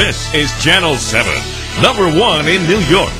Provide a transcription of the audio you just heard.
This is Channel 7, number one in New York.